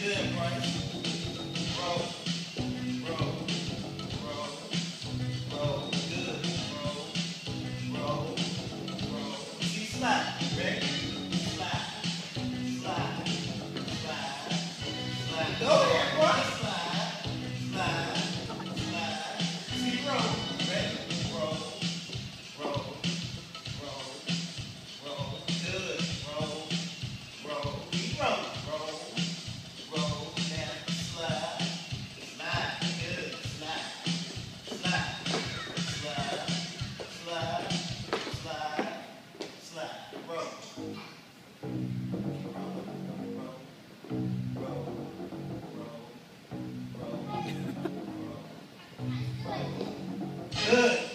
good, bro. Bro. Go ahead. Good.